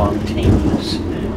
long teams.